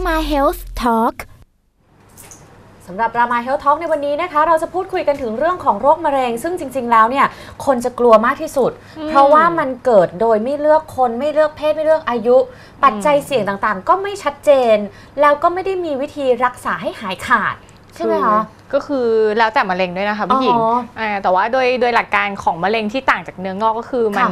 Rama Health Talk สำหรับรามาเฮลท็อกในวันนี้นะคะ เราจะพูดคุยกันถึงเรื่องของโรคมะเร็ง ซึ่งจริง ๆ แล้วเนี่ย คนจะกลัวมากที่สุด เพราะว่ามันเกิดโดยไม่เลือกคนไม่เลือกเพศไม่เลือกอายุ ปัจจัยเสี่ยงต่างๆ ก็ไม่ชัดเจน แล้วก็ไม่ได้มีวิธีรักษาให้หายขาด ใช่ไหมคะ ก็คือแล้วแต่มะเร็งด้วยนะคะพี่หญิงอ๋ออ่าแต่ว่าโดยโดยหลักการของมะเร็งที่ต่างจากเนื้องอกก็คือมันค่ะ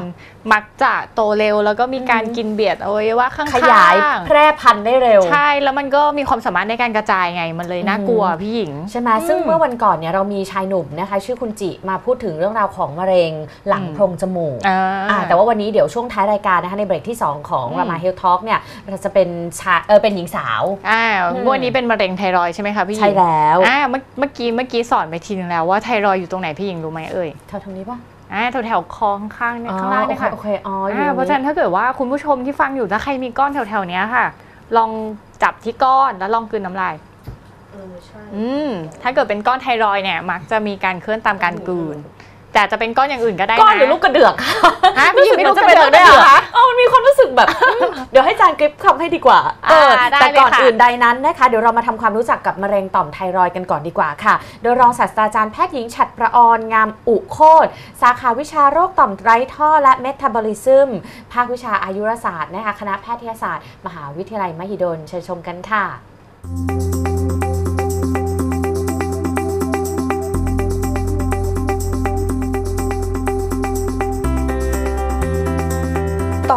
มักจะโตเร็ว แล้วก็มีการอืมกินเบียดอวัยวะข้างๆขยายแพร่พันธุ์ได้เร็ว ใช่แล้วมันก็มีความสามารถในการกระจายไงมันเลยน่ากลัวพี่หญิงใช่ไหมซึ่งเมื่อวันก่อนเนี่ยเรามีชายหนุ่มนะคะ ชื่อคุณจิมาพูดถึงเรื่องราวของมะเร็งหลังอืมโพรงจมูกอ่าอ่าแต่ว่าวันนี้เดี๋ยวช่วงท้ายรายการนะคะในเบรกที่ 2 ของอืมรามาเฮลท็อกเนี่ยเราจะเป็นชายเออเป็นหญิงสาวอ่าอืมวันนี้เป็นมะเร็งไทรอยด์ใช่ไหมคะพี่หญิงใช่แล้วอ่าเมื่อเมื่อกี้เมื่อกี้สอนไปทีนึงแล้วว่าไทรอยด์อยู่ตรงไหนพี่หญิงรู้ไหมเอ่ยเท่าทางนี้ปะอ่าแถวแถวๆคอข้างๆเนี่ยอ๋อข้างล่างเนี่ยค่ะโอเคโอเคอ๋ออยู่อ่าตรงเพราะฉะนั้นถ้าเกิดว่าคุณผู้ชมที่ฟังอยู่ถ้าใครมีก้อนแถวๆเนี้ยค่ะ ลองจับที่ก้อนแล้วลองกลืนน้ำลายเออใช่อืมถ้าเกิดเป็นก้อนไทรอยด์เนี่ยมักจะมีการเคลื่อนตามการกลืน แต่จะเป็นก้อนอย่างอื่นก็ได้นะก้อนหรือลูกกระเดือกคะ ฮะพี่หญิงไม่รู้จะจะเป็เป็นนอะอะไรไรได้ได้เหเหรรออคะอ๋อมันมีความรู้สึกแบบ เดี๋ยวให้จานกริฟทำให้ดีกว่าเอออ่าได้แต่ก่อนเลยค่ะอื่นใดนั้นนะคะ เดี๋ยวเรามาทำความรู้จักกับมะเร็งต่อมไทรอยด์กันก่อนดีกว่าค่ะ โดยรองศาสตราจารย์แพทย์หญิงฉัตรประออนงามอุโคตรสาขาวิชาโรคต่อมไร้ท่อและเมตาบอลิซึมภาควิชาอายุรศาสตร์นะคะคณะแพทยศาสตร์ มหาวิทยาลัยมหิดลเชิญชมกันค่ะต่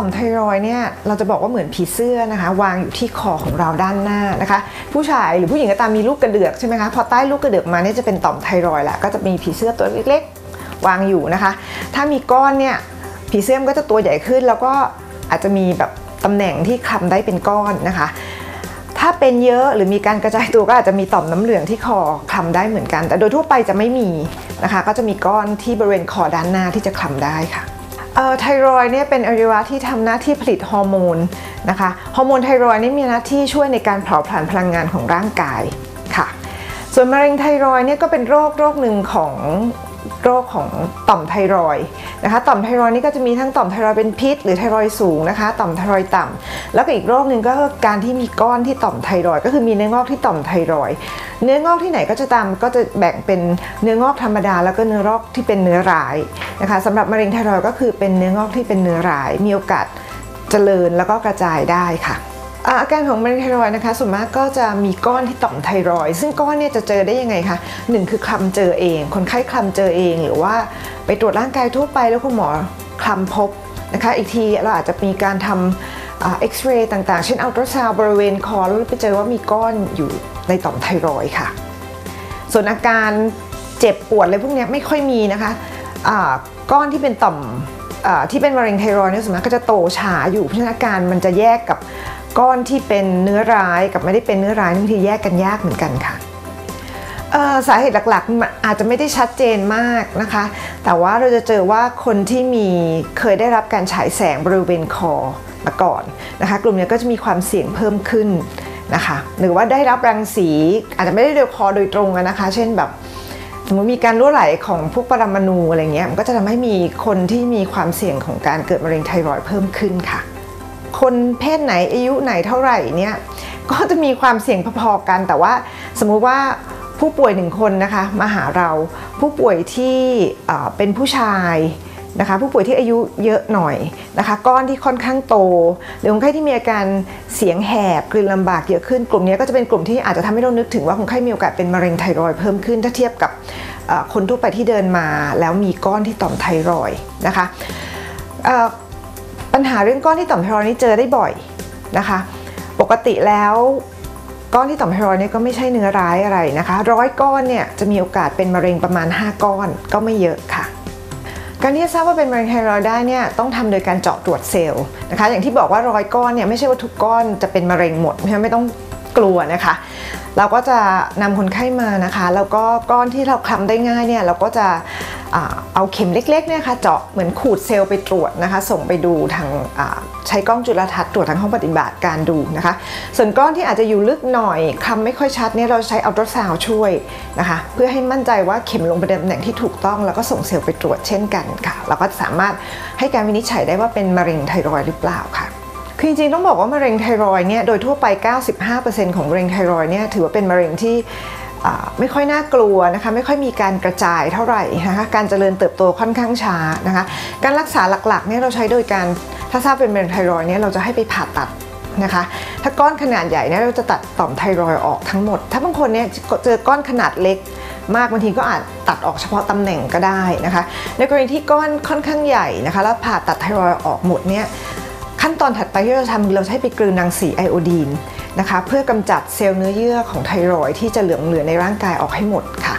อมไทรอยเนี่ยเราจะบอกว่าเหมือนผีเสื้อนะคะ วางอยู่ที่คอของเราด้านหน้านะคะ ผู้ชายหรือผู้หญิงก็ตามมีลูกกระเดือกใช่ไหมคะพอใต้ลูกกระเดือกมาเนี่ยจะเป็นต่อมไทรอยแหละก็จะมีผีเสื้อตัวเล็กๆ วางอยู่นะคะ ถ้ามีก้อนเนี่ยผีเสื้อมก็จะตัวใหญ่ขึ้น แล้วก็อาจจะมีแบบตำแหน่งที่คลำได้เป็นก้อนนะคะถ้าเป็นเยอะหรือมีการกระจายตัวก็อาจจะมีต่อมน้ำเหลืองที่คอคลำได้เหมือนกัน แต่โดยทั่วไปจะไม่มีนะคะ ก็จะมีก้อนที่บริเวณคอด้านหน้าที่จะคลำได้ค่ะ ไทรอยเนี่ยเป็นอวัยวะที่ทำหน้าที่ผลิตฮอร์โมนนะคะ ฮอร์โมนไทรอยนี่มีหน้าที่ช่วยในการเผาผลาญพลังงานของร่างกายค่ะ ส่วนมะเร็งไทรอยเนี่ยก็เป็นโรคโรคหนึ่งของ โรคของต่อมไทรอยนะคะต่อมไทรอยนี่ก็จะมีทั้งต่อมไทรอยเป็นพิษ หรือไทรอยสูงนะคะ ต่อมไทรอยต่ำแล้วก็อีกโรคหนึ่งก็คือการที่มีก้อนที่ต่อมไทรอยก็คือมีเนื้องอกที่ต่อมไทรอยเนื้องอกที่ไหนก็จะตามก็จะแบ่งเป็นเนื้องอกธรรมดา แล้วก็เนื้องอกที่เป็นเนื้อร้ายนะคะสำหรับมะเร็งไทรอยก็คือเป็นเนื้องอกที่เป็นเนื้อร้าย มีโอกาสเจริญแล้วก็กระจายได้ค่ะ อาการของมะเร็งไทรอยด์นะคะส่วนมากก็จะมีก้อนที่ต่อมไทรอยด์ซึ่งก้อนเนี่ยจะเจอได้ยังไงคะหนึ่งคือคลำเจอเอง คนไข้คลำเจอเอง หรือว่าไปตรวจร่างกายทั่วไปแล้วคุณหมอคลำพบนะคะอีกทีเราอาจจะมีการทำเอ็กซเรย์ต่างๆ เช่นอัลตราซาวด์บริเวณคอแล้วไปเจอว่ามีก้อนอยู่ในต่อมไทรอยด์ค่ะ ส่วนอาการเจ็บปวดอะไรพวกนี้ไม่ค่อยมีนะคะอ่าก้อนที่เป็นต่อมอที่เป็นมะเร็งไทรอยด์เนี่ยส่วนมากก็จะโตช้าอยู่เพราะฉะนั้นอาการมันจะแยกกับ ก้อนที่เป็นเนื้อร้ายกับไม่ได้เป็นเนื้อร้ายบางทีแยกกันยากเหมือนกันค่ะสาเหตุหลักๆอาจจะไม่ได้ชัดเจนมากนะคะ แต่ว่าเราจะเจอว่าคนที่มีเคยได้รับการฉายแสงบริเวณคอมาก่อนนะคะ กลุ่มนี้ก็จะมีความเสี่ยงเพิ่มขึ้นนะคะ หรือว่าได้รับรังสีอาจจะไม่ได้โดยคอโดยตรงนะคะ เช่นแบบสมมติมีการรั่วไหลของพวกปรมาณูอะไรเงี้ยมันก็จะทำให้มีคนที่มีความเสี่ยงของการเกิดมะเร็งไทรอยด์เพิ่มขึ้นค่ะ คนเพศไหนอายุไหนเท่าไหร่เนี่ยก็จะมีความเสี่ยงพอๆกัน แต่ว่าสมมุติว่าผู้ป่วยหนึ่งคนนะคะมาหาเราผู้ป่วยที่เป็นผู้ชายนะคะผู้ป่วยที่อายุเยอะหน่อยนะคะก้อนที่ค่อนข้างโต หรือคนไข้ที่มีอาการเสียงแหบกลืนลำบากเยอะขึ้นกลุ่มนี้ก็จะเป็นกลุ่มที่อาจจะทำให้เรานึกถึงว่าคนไข้มีโอกาสเป็นมะเร็งไทรอยด์เพิ่มขึ้นถ้าเทียบกับคนทั่วไปที่เดินมา แล้วมีก้อนที่ต่อมไทรอยด์นะคะ ปัญหาเรื่องก้อนที่ต่อมไทรอยด์นี่เจอได้บ่อยนะคะ ปกติแล้วก้อนที่ต่อมไทรอยด์นี่ก็ไม่ใช่เนื้อร้ายอะไรนะคะร้อยก้อนเนี่ยจะมีโอกาสเป็นมะเร็งประมาณ 5 ก้อนก็ไม่เยอะค่ะการที่จะทราบว่าเป็นมะเร็งไทรอยด์ได้เนี่ยต้องทำโดยการเจาะตรวจเซลล์นะคะ อย่างที่บอกว่าร้อยก้อนเนี่ยไม่ใช่ว่าทุกก้อนจะเป็นมะเร็งหมดไม่ต้องกลัวนะคะ เราก็จะนำคนไข้มานะคะ แล้วก็ก้อนที่เราคลำได้ง่ายเนี่ยเราก็จะ เอาเข็มเล็กๆเนี่ยค่ะเจาะเหมือนขูดเซลล์ไปตรวจนะคะ ส่งไปดูทางใช้กล้องจุลทรรศน์ตรวจทางห้องปฏิบัติการดูนะคะ ส่วนก้อนที่อาจจะอยู่ลึกหน่อยคลำไม่ค่อยชัดเนี่ยเราใช้อัลตราซาวช่วยนะคะ เพื่อให้มั่นใจว่าเข็มลงไปในตำแหน่งที่ถูกต้อง แล้วก็ส่งเซลล์ไปตรวจเช่นกันค่ะเราก็สามารถให้การวินิจฉัยได้ว่าเป็นมะเร็งไทรอยด์หรือเปล่าค่ะคือจริงๆต้องบอกว่ามะเร็งไทรอยเนี่ยโดยทั่วไป 95%ของมะเร็งไทรอยเนี่ยถือว่าเป็นมะเร็งที่ ไม่ค่อยน่ากลัวนะคะไม่ค่อยมีการกระจายเท่าไหร่นะคะการเจริญเติบโตค่อนข้างช้านะคะการรักษาหลักๆเนี่ยเราใช้โดยการถ้าทราบเป็นมะเร็งไทรอยเนี่ยเราจะให้ไปผ่าตัดนะคะถ้าก้อนขนาดใหญ่เนี่ยเราจะตัดต่อมไทรอยออกทั้งหมด ถ้าบางคนเนี่ยเจอก้อนขนาดเล็กมากบางทีก็อาจตัดออกเฉพาะตำแหน่งก็ได้นะคะในกรณีที่ก้อนค่อนข้างใหญ่นะคะแล้วผ่าตัดไทรอยออกหมดเนี่ยขั้นตอนถัดไปที่เราทำเราจะให้ไปกลืนรังสีไอโอดีน นะคะ เพื่อกำจัดเซลล์เนื้อเยื่อของไทรอยที่จะเหลืองเหลือในร่างกายออกให้หมดค่ะ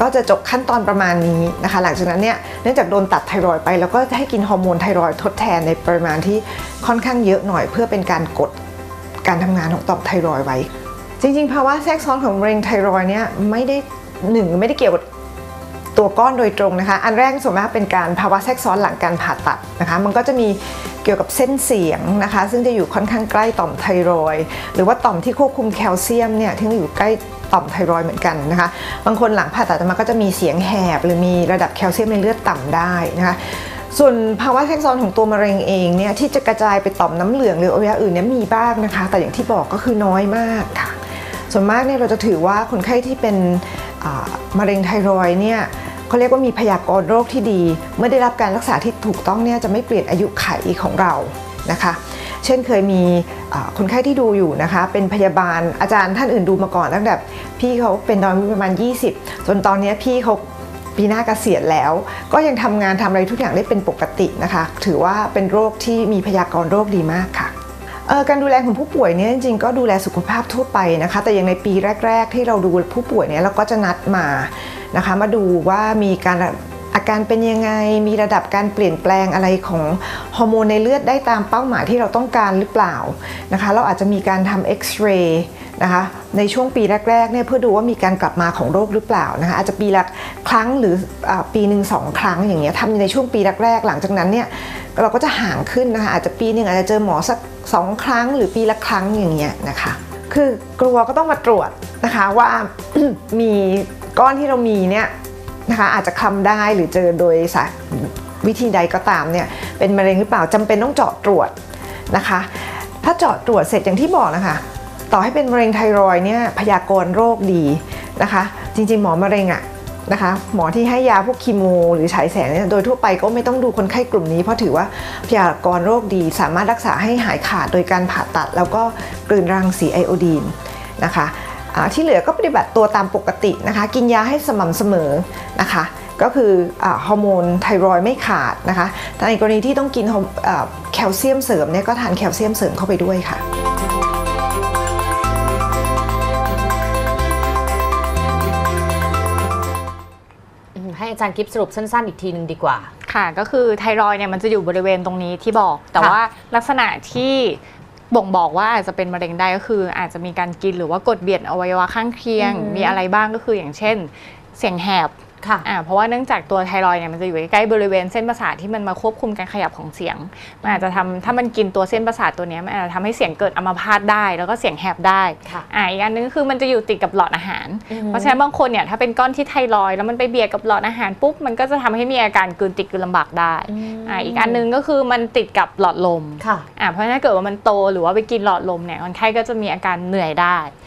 ก็จะจบขั้นตอนประมาณนี้นะคะ หลังจากนั้นเนี่ยเนื่องจากโดนตัดไทรอยไปเราก็จะให้กินฮอร์โมนไทรอยทดแทนในปริมาณที่ค่อนข้างเยอะหน่อย เพื่อเป็นการกดการทำงานของต่อมไทรอยไว้ จริงๆภาวะแทรกซ้อนของมะเร็งไทรอยเนี่ยไม่ได้หนึ่งไม่ได้เกี่ยวกับ ตัวก้อนโดยตรงนะคะ อันแรกส่วนมากเป็นการภาวะแทรกซ้อนหลังการผ่าตัดนะคะ มันก็จะมีเกี่ยวกับเส้นเสียงนะคะ ซึ่งจะอยู่ค่อนข้างใกล้ต่อมไทรอยหรือว่าต่อมที่ควบคุมแคลเซียมเนี่ยที่อยู่ใกล้ต่อมไทรอยเหมือนกันนะคะ บางคนหลังผ่าตัดมาก็จะมีเสียงแหบ หรือมีระดับแคลเซียมในเลือดต่ำได้นะคะส่วนภาวะแทรกซ้อนของตัวมะเร็งเองเนี่ยที่จะกระจายไปต่อมน้ำเหลืองหรืออวัยวะอื่นเนี่ยมีบ้างนะคะ แต่อย่างที่บอกก็คือน้อยมากค่ะ ส่วนมากเนี่ยเราจะถือว่าคนไข้ที่เป็นมะเร็งไทรอยเนี่ย เขาเรียกว่ามีพยากรณ์โรคที่ดี เมื่อได้รับการรักษาที่ถูกต้องเนี่ยจะไม่เปลี่ยนอายุไขของเรานะคะ เช่นเคยมีคนไข้ที่ดูอยู่นะคะ เป็นพยาบาลอาจารย์ท่านอื่นดูมาก่อนตั้งแต่พี่เขาเป็นตอนประมาณ 20 จนตอนนี้พี่เขาปีหน้าเกษียณแล้ว ก็ยังทำงานทำอะไรทุกอย่างได้เป็นปกตินะคะ ถือว่าเป็นโรคที่มีพยากรณ์โรคดีมากค่ะการดูแลของผู้ป่วยเนี่ยจริงๆก็ดูแลสุขภาพทั่วไปนะคะ แต่อย่างในปีแรก ๆ ที่เราดูผู้ป่วยเนี่ยเราก็จะนัดมา นะคะ มาดูว่ามีการอาการเป็นยังไง มีระดับการเปลี่ยนแปลงอะไรของฮอร์โมนในเลือดได้ตามเป้าหมายที่เราต้องการหรือเปล่านะคะ เราอาจจะมีการทำเอ็กซเรย์นะคะในช่วงปีแรกๆเนี่ยเพื่อดูว่ามีการกลับมาของโรคหรือเปล่านะคะอาจจะปีละครั้งหรืออปีหนึ่งสองครั้งอย่างเงี้ยทำในช่วงปีแรกๆหลังจากนั้นเนี่ยเราก็จะห่างขึ้นนะคะอาจจะปีหนึ่งอาจจะเจอหมอสักสองครั้ง หรือปีละครั้งอย่างเงี้ยนะคะคือกลัวก็ต้องมาตรวจนะคะว่ามี ก้อนที่เรามีเนี่ยนะคะอาจจะคลำได้หรือเจอโดยสาวิธีใดก็ตามเนี่ยเป็นมะเร็งหรือเปล่าจำเป็นต้องเจาะตรวจนะคะ ถ้าเจาะตรวจเสร็จอย่างที่บอกนะคะ ต่อให้เป็นมะเร็งไทรอยเนี่ยพยากรณ์โรคดีนะคะ จริงๆ หมอมะเร็งอะนะคะหมอที่ให้ยาพวกคีโม หรือฉายแสงเนี่ยโดยทั่วไปก็ไม่ต้องดูคนไข้กลุ่มนี้เพราะถือว่าพยากรณ์โรคดีสามารถรักษาให้หายขาดโดยการผ่าตัด แล้วก็กลืนรังสีไอโอดีนนะคะ ที่เหลือก็ปฏิบัติตัวตามปกตินะคะ กินยาให้สม่ำเสมอนะคะ ก็คืออาฮอร์โมนไทรอยด์ไม่ขาดนะคะแต่ในกรณีที่ต้องกินฮอร์อ่าแคลเซียมเสริมเนี่ยก็ทานแคลเซียมเสริมเข้าไปด้วยค่ะอืมให้อาจารย์กิฟสรุปสั้นๆ อีกทีหนึ่งดีกว่า ค่ะ ก็คือไทรอยด์เนี่ยมันจะอยู่บริเวณตรงนี้ที่บอก แต่ค่ะว่าลักษณะที่ บ่งบอกว่าอาจจะเป็นมะเร็งได้ก็คือ อาจจะมีการกินหรือว่ากดเบียดอวัยวะข้างเคียงอืมมีอะไรบ้างก็คืออย่างเช่น เสียงแหบ ค่ะอ่าเพราะว่าเนื่องจากตัวไทรอยด์เนี่ยมันจะอยู่ใกล้ๆบริเวณเส้นประสาทที่มันมาควบคุมการขยับของเสียง มันอาจจะทำถ้ามันกินตัวเส้นประสาทตัวเนี้ยมันอาจจะทำให้เสียงเกิดอัมพาตได้ แล้วก็เสียงแหบได้ค่ะอ่าอีกอันนึงก็คือมันจะอยู่ติดกับหลอดอาหารอืมเพราะฉะนั้นบางคนเนี่ยถ้าเป็นก้อนที่ไทรอยด์แล้วมันไปเบียดกับหลอดอาหารปุ๊บมันก็จะทำให้มีอาการกลืนติดกลืนลำบากได้อืมอ่าอีกอันนึงก็คือมันติดกับหลอดลมค่ะอ่าเพราะฉะนั้นถ้าเกิดว่ามันโตหรือว่าไปกินหลอดลมเนี่ยคนไข้ก็จะมีอาการเหนื่อยได้อ่า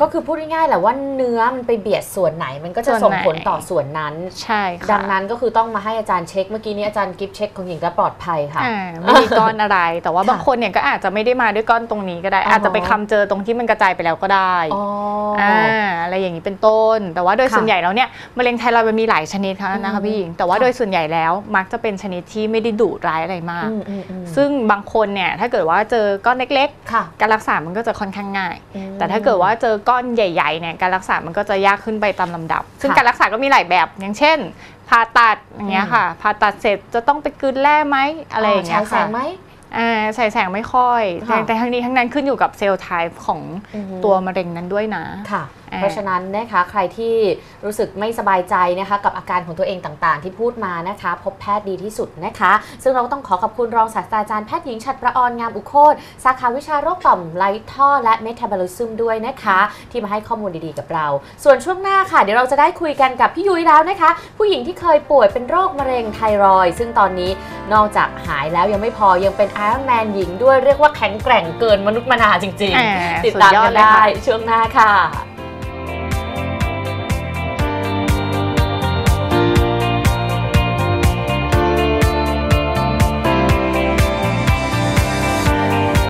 ก็คือพูดง่ายๆแหละว่าเนื้อมันไปเบียดส่วนไหนมันก็จะส่ส่งวนไหนผลต่อส่วนนั้น ใช่ค่ะดังนั้นก็คือต้องมาให้อาจารย์เช็คเมื่อกี้นี้อาจารย์กิฟเช็คของหญิงก็ปลอดภัยค่ะอ่าไม่มีก้อนอะไร แต่ว่าค่ะบางคนเนี่ยก็อาจจะไม่ได้มาด้วยก้อนตรงนี้ก็ได้อ๋อออาจจะไปคลำเจอตรงที่มันกระจายไปแล้วก็ได้อ๋อออ่าอะไรอย่างนี้เป็นต้น แต่ว่าโดยค่ะส่วนใหญ่แล้วเนี่ยมะเร็งไทรอยด์มันมีหลายชนิดค่ะนะคะพี่หญิง แต่ว่าค่ะโดยส่วนใหญ่แล้วมักจะเป็นชนิดที่ไม่ได้ดุร้ายอะไรมากอืมอืมอืมซึ่งบางคนเนี่ยถ้าเกิดว่าเจอก้อนเล็กค่ะๆการรักษามันก็จะค่อนข้างง่ายอืมแต่ถ้าเกิดว่าเจอก้อนใหญ่ๆเนี่ยการรักษามันก็จะยากขึ้นไปตามลำดับ ซึ่งค่ะการรักษาก็มีหลายแบบอย่างเช่นผ่าตัดอย่างเงี้ยค่ะผ่าตัดเสร็จจะต้องไปกลืนแร่ไหมอะไรอย่างเงี้ยฉแสค่ะงไหมอ่าใส่แสงไม่ค่อยค่ะแต่ทั้งนี้ทั้งนั้นขึ้นอยู่กับเซลล์ไทป์ของอือฮึตัวมะเร็งนั้นด้วยนะค่ะอ่า เพราะฉะนั้นนะคะใครที่รู้สึกไม่สบายใจนะคะกับอาการของตัวเองต่างๆ ที่พูดมานะคะ พบแพทย์ดีที่สุดนะคะ ซึ่งเราก็ต้องขอขอบคุณรองศาสตราจารย์แพทย์หญิงฉัตรประออนงามอุโคตสาขาวิชาโรคต่อมไร้ท่อ และเมตาบอลิซึมด้วยนะคะ ที่มาให้ข้อมูลดีๆกับเรา ส่วนช่วงหน้าค่ะเดี๋ยวเราจะได้คุยกันกับพี่ยุ้ยแล้วนะคะ ผู้หญิงที่เคยป่วยเป็นโรคมะเร็งไทรอยด์ซึ่งตอนนี้นอกจากหายแล้วยังไม่พอยังเป็นไอรอนแมนหญิงด้วยเรียกว่าแข็งแกร่งเกินมนุษย์มนาจริงอ่าๆติดตามสุดยอกัดนเลยได้ค่ะช่วงหน้าค่ะ